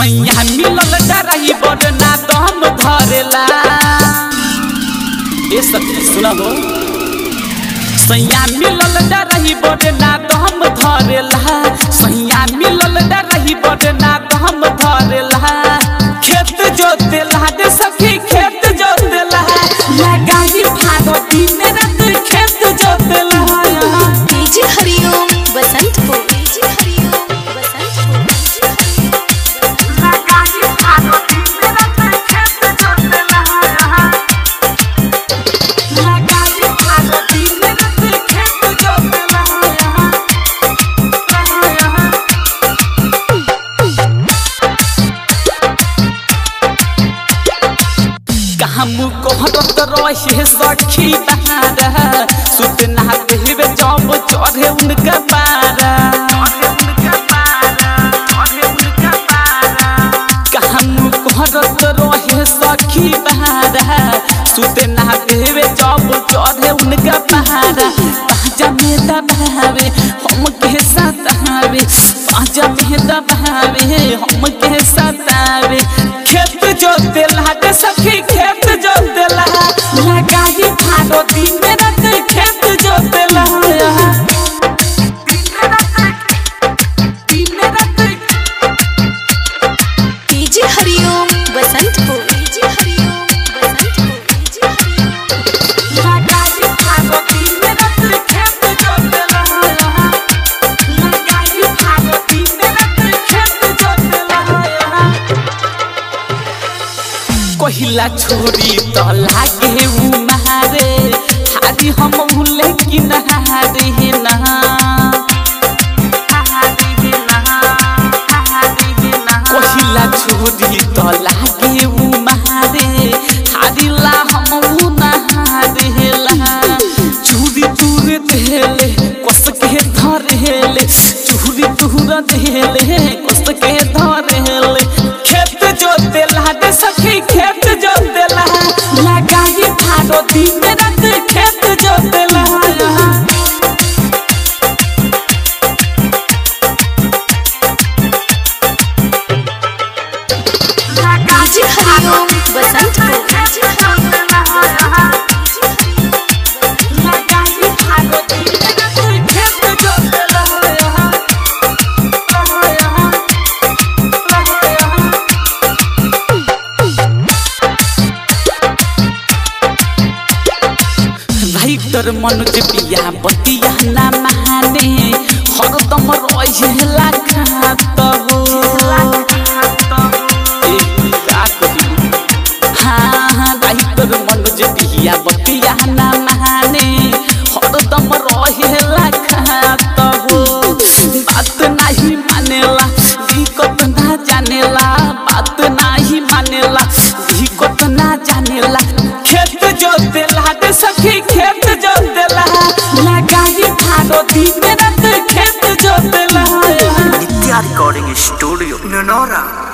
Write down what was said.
सैया मिलल डराई बड़ ना दम धरेला। ए सखी, सुना हो सैया मिलल डराई बड़ ना दम धरेला। सैया मिलल डराई बड़ ना दम धरेला। खेत जोतेला रे सखी, खेत जोतेला। लगाई भागो दिन काम रहे सखी बहारा सुत ना देवे जब चढ़े उनका पारा। काम कहत रहे सखी बहारा सुत ना देवे जब चढ़े उनका पारा। पाजा में दबावे हम के सतावे पाजा में दबावे हम के सतावे खेत जोते लागे सखी कहिला छोरी त लागे उ मारे हारी हम उले कि नहारे ना। कहिला छोरी त लागे हारिला हम उ नहारेला चूरी तूर देले कस के धरेले। चूरी तूर देले कस के धरेले राइटर मनोज पिया बतिया ना माने हरदम रहेला खात हो ए, का करी? हाँ हाँ मनोज पिया बतिया ना माने हरदम रहेला खात बात नाही मानेला दिक्कत ना जानेला बात नाही मानेला दिक्कत ना जानेला खेत जोतेला रे सखी खेत रिकॉर्डिंग स्टूडियो नोनोरा।